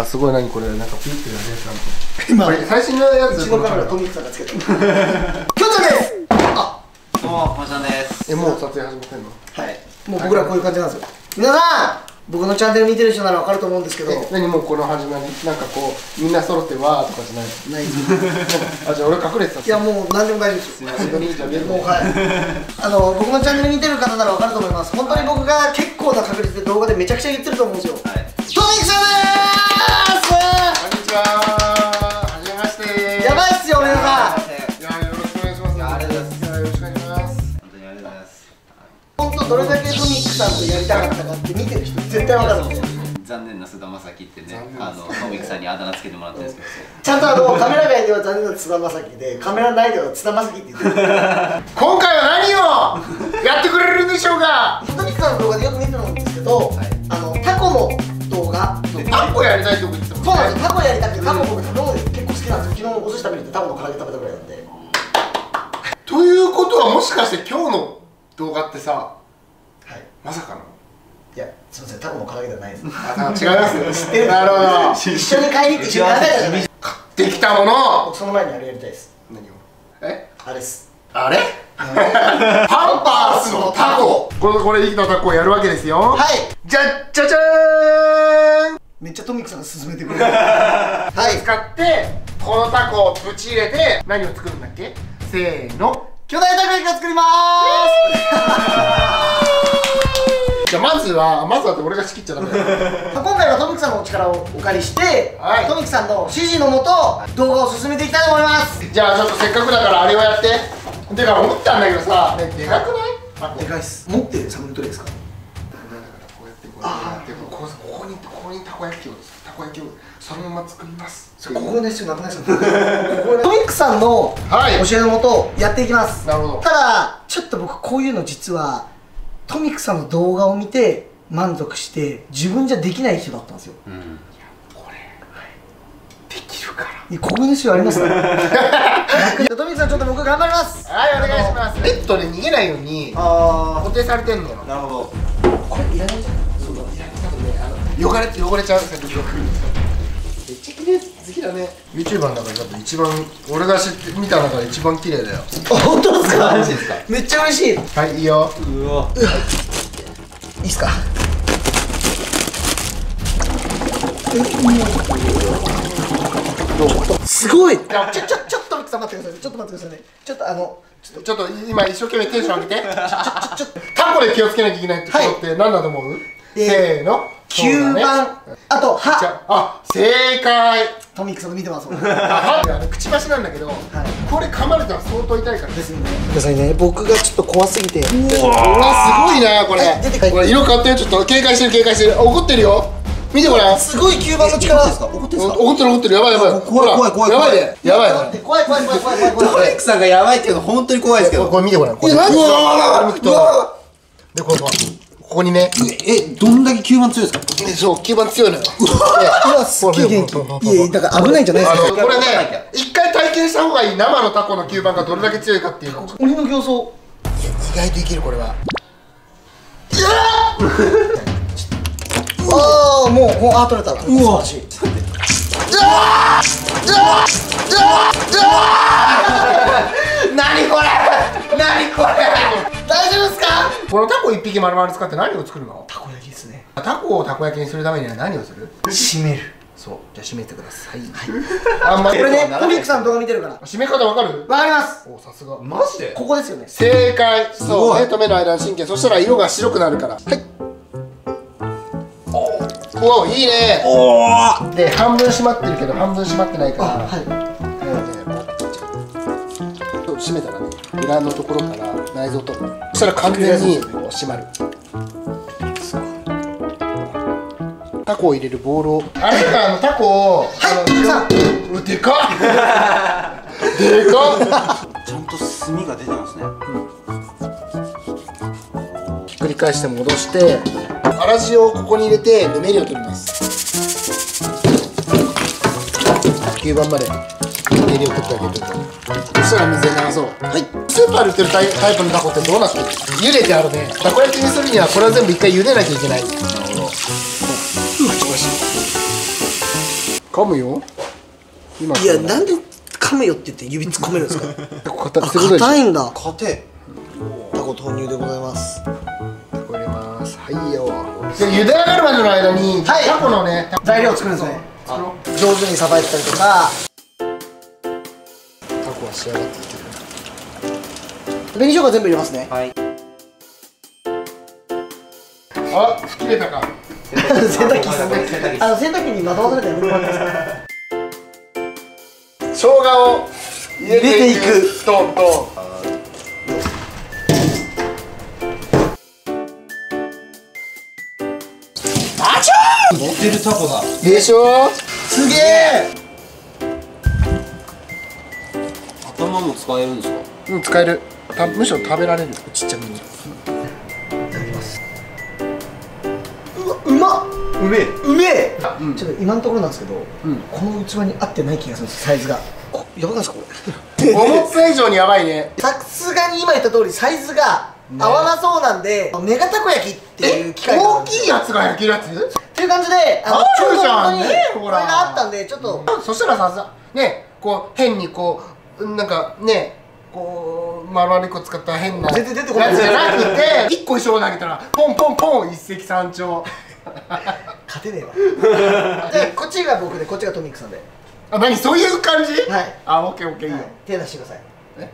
あすごい何これなんかピッてやるやつなん今。これ最新のやつ。うちのカメラトミックさんがつけた。きょちゃんです。あ。どうも、まちゃんです。えもう撮影始めてんの？はい。もう僕らこういう感じなんですよ。皆さん僕のチャンネル見てる人なら分かると思うんですけど。え何もうこの始まりなんかこうみんな揃ってわーとかじゃない？ないです。あじゃあ俺隠れてたいやもう何でも大丈夫です。よ本当にじゃあもうはい。あの僕のチャンネル見てる方なら分かると思います。本当に僕が結構な確率で動画でめちゃくちゃ言ってると思うんですよ。トはい。ミックさんでこんにちははじめまして。やばいっすよ皆さん。いやよろしくお願いします。いやありがとうございますやよろしくお願いします。本当にありがとうございます。本当どれだけトミックさんとやりたかったかって見てる人絶対分かるんで残念な菅田将暉ってねあの、トミックさんにあだ名つけてもらってるんですけど、ちゃんとあのカメラ外では残念な津田将暉でカメラ内では津田将暉って言ってる今回は何をやってくれるんでしょうか。トミックさんの動画でよく見てるんですけど、あのタコの動画タコやりたいとこ言ってそうなんです。よタコやりたくてタコ僕食べ物結構好きなんですよ。昨日お寿司食べに行ってタコの唐揚げ食べたぐらいなんで。ということはもしかして今日の動画ってさはい。まさかの？いやすいませんタコの唐揚げではないです。あ違いますよ。知ってる。なるほど。一緒に買いに行って一緒に食べたじゃないできたもの。僕その前にあれやりたいです。何を？え？あれです。あれ？パンパースのタコ。これこれ生きたタコをやるわけですよ。はい。じゃじゃじゃーんめっちゃトミックさんが勧めてくれる。はい。使ってこのタコをぶち入れて何を作るんだっけ？せーの。巨大たこ焼きを作りま じゃあまずはまずはって俺が仕切っちゃダメだ 今回はトミックさんのお力をお借りして、はい。トミックさんの指示のもと動画を進めていきたいと思います。じゃあちょっとせっかくだからあれをやって。てか思ったんだけどさねでかくない？タコ。でかいっす。持ってるサムネどれですか？だからここにここにたこ焼きをたこ焼きをそのまま作ります。ここの必要なくないですかここトミックさんのはい。教えのもとやっていきます。なるほど。ただちょっと僕こういうの実はトミックさんの動画を見て満足して自分じゃできない人だったんですよ。うん。これできるから。いやこういう必要あります。かトミックさんちょっと僕頑張ります。はいお願いします。ネットで逃げないようにあ固定されてんのよ。なるほど。あこれいらないじゃん汚れ汚れちゃう。先めっちゃ綺麗好きだね。YouTuber の中で多分一番俺が知って見た中で一番綺麗だよ。あ本当ですか？マジですか？めっちゃ嬉しい。いはいいいよ。うわ。いっすか？すごい。ちょちょちょっと待ってくださいね。ちょっと待ってくださいね。ちょっとあのちょっと今一生懸命テンション上げて。ちょちょタコで気をつけなきゃいけないってことって何だと思う、えーせーの9そうだね。番。あとじ歯ゃあ正解。トミックさん見てます歯 あのくちばしなんだけど、これ噛まれたら相当痛いからですよね。くださいね。僕がちょっと怖すぎて。うわすごいねこれ、はい出てこれ色変わってるちょっと警戒してる警戒してる。怒ってるよ。見てごらん。すごい吸盤の力ですか？怒ってんすか怒ってる怒ってる。やばいやばい。怖い怖い怖いやばいね。やばいね。待って怖い怖い怖い怖い怖い怖い。トミックさんがやばいっていうの本当に怖いですけど。これ見てごらんこれ。え何うわー。うわ向くとでこれここにね。え、どんだけ吸盤強いですか？ねそう吸盤強いのよ。うわすっげえ。元気いやいやだから危ないんじゃないですか？これね一回体験した方がいい生のタコの吸盤がどれだけ強いかっていうの。を鬼の形相。意外といけるこれは。ああもうもうあー取れたわうわ。しい。何これ何これ大丈夫ですかこのタコ一匹丸々使って何を作るの？たこ焼きですね。タコをたこ焼きにするためには何をする？締める。そう。じゃあ締めてください。あんまりこれねトミックさんの動画見てるから。わ締め方わかる？かります。おさすが。マジで？ここですよね。正解。そごい。う。目と目の間の神経。そしたら色が白くなるから。はい。おおいいね。おおで半分閉まってるけど半分閉まってないから。あはい閉めたらね裏のところから内臓とそしたら完全に閉まる。タコを入れるボールを。あれかあのタコをはいさうでかっ。でかっ。ちゃんと炭が出てますね。ひっくり返して戻して粗塩をここに入れてぬめりを取ります。吸盤までぬめりを取ってあげる。そしたら水で流そう。はい。スーパーで売ってるタイプのタコってどうなってる茹でてあるね。たこ焼きにするにはこれは全部一回茹でなきゃいけない。なるほど。噛むよ。今いやなんで噛むよって言って指突っ込めるんですか？硬あい鋭いでしょ。硬いんだ。硬てタコ投入でございます。これ入れます。はいよ。で茹で上がるまでの間にはい。タコのね材料を作るんですね。上手にさばいてたりとかタコは仕上がってきてる紅生姜全部入れますね。はい。あ吹き出たか。洗濯機あの洗濯機にまとわされたら生姜を入れていく。入れていくトント乗ってるタコだ。ンでしょすげえ頭も使えるんですか？うん使える。たむしろ食べられる。ちっちゃめに。うわうまっ！うめえ。うめえ、うん。ちょっと今のところなんですけど、うん。この器に合ってない気がするんですサイズが。あやばくないですかこれ。思った以上にやばいね。さすがに今言った通りサイズが合わなそうなんで、メガたこ焼きっていう機械大きいやつが焼けるやつ？っていう感じであのあるじゃん本当にねこれがあったんでちょっと。そしたらささねこう変にこうなんかねこう丸々一個使った変な全然出てこない。やつじゃなくて一個一緒投げたらポンポンポン一石三鳥勝てねえわ。でこっちが僕でこっちがトミックさんで、あ何？そういう感じ？はい。あオッケーオッケーいいよ、はい。手出してください。え？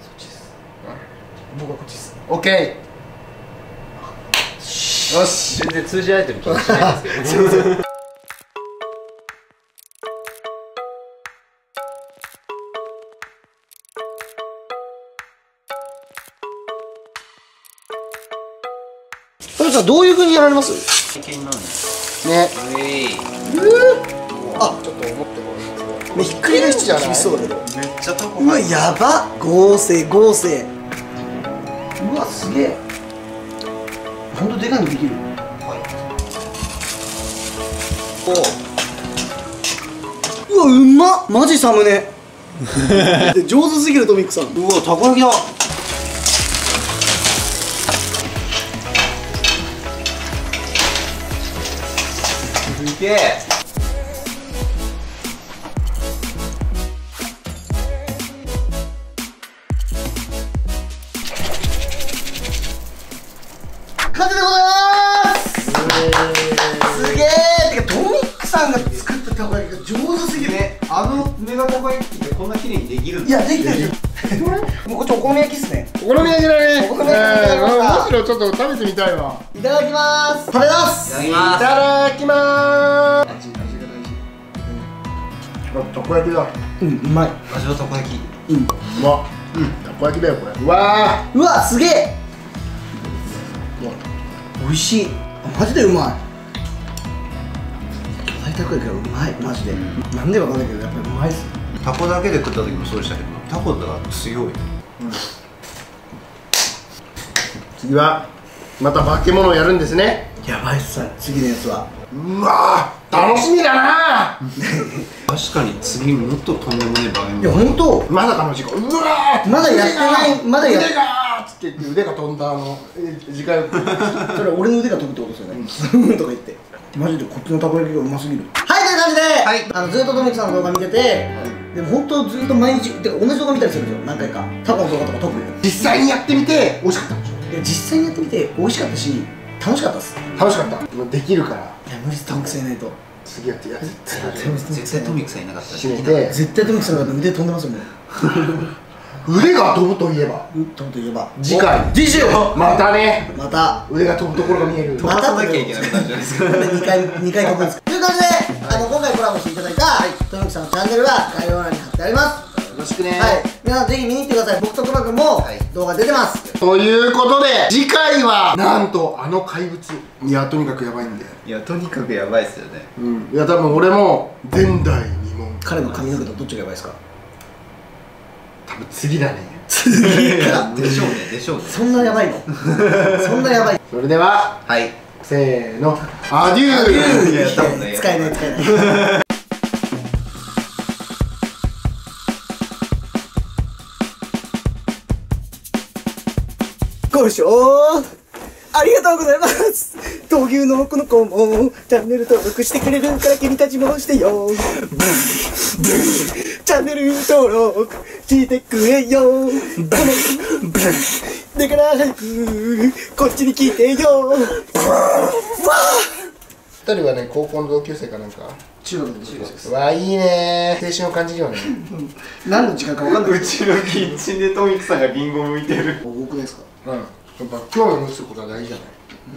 そっちです。僕はこっちです。オッケー。よし。全然通じ合えてる気がしないんですけど トミックさんどういう風にやられます？ね。あ。ちょっと思ってもねひっくり返しちゃ厳しそうだけどめっちゃタコうわやば。合成合成。うわすげえ。ほんとでかいのできる？うわうまっ。マジサムネ。上手すぎるトミックさん。うわたこ焼きだげえ完成でございます。すげえてかトミックさんが作ったたこ焼きが上手すぎるね。あのメガたこ焼きってこんな綺麗にできるんいやできてるもうこっち お好み焼きっすね。お好み焼きだね。お好み焼きむしろちょっと食べてみたいわ。いただきます。食べます。いただきいます。ただきまーすあたこ焼きだ。うんうまい。味はたこ焼き。うまうんたこ焼きだよこれ。うわうわすげえ。ーうわ美味しい。あマジでうまい。巨大たこ焼きがうまいマジで、なんでわかんないけどやっぱりうまいっす。タコだけで食った時もそうでしたけどタコだ強い。次はまた化け物をやるんですね。やばいっす次のやつは。うわー楽しみだな。確かに次もっととんでもない場面いやほんとまさかの事故うわーまだやってないまだやっ腕がーっつって言って腕が飛んだあのえ次回 それ俺の腕が飛ぶってことですよね。うん。とか言って。マジでこっちのたこ焼きがうますぎる。はいという感じで、はい。あのずっととみきさんの動画見てて、でも本当ずっと毎日てか同じ動画見たりするんですよ。何回か。タコの動画とか特に。実際にやってみて美味しかったでしょ？で実際にやってみて美味しかったし楽しかったっす。楽しかった。もうできるから。いや無理です。トミキさんいないと。次やってやる絶対トミックさんいなかった。ら締めて。絶対トミキさんの方が腕飛んでますよもう腕が飛ぶといえば。うんとといえば。次回。次週またね。また。腕が飛ぶところが見える。またなきゃいけなくなるじゃないですか。2回二回飛ぶんですという感じでャンネルは概要欄に貼ってあります。よろしくね。はい。皆さんぜひ見に行ってください。僕とトマくんもはい。動画出てます。ということで次回はなんとあの怪物。いやとにかくやばいんで。いやとにかくやばいっすよね。うん。いや多分俺も前代未聞。彼の髪の毛とどっちがやばいですか？多分次だね。次か。でしょうねでしょうね。そんなやばいの？そんなやばい。それでははい。せーの。アデュー。いや多分ね。使えない使えないご視聴ありがとうございます。闘牛のこの子もチャンネル登録してくれるから君たちもしてよ。チャンネル登録してくれよ。だから早くこっちに来てよ。二人はね高校の同級生かなんか。中学の同級生です。うわいいね。青春を感じるよね。何の時間か分かんない。うちのキッチンでトミクさんがリンゴ剥いてる。僕ですか？うん。やっぱ興味を持つことは大事じゃない。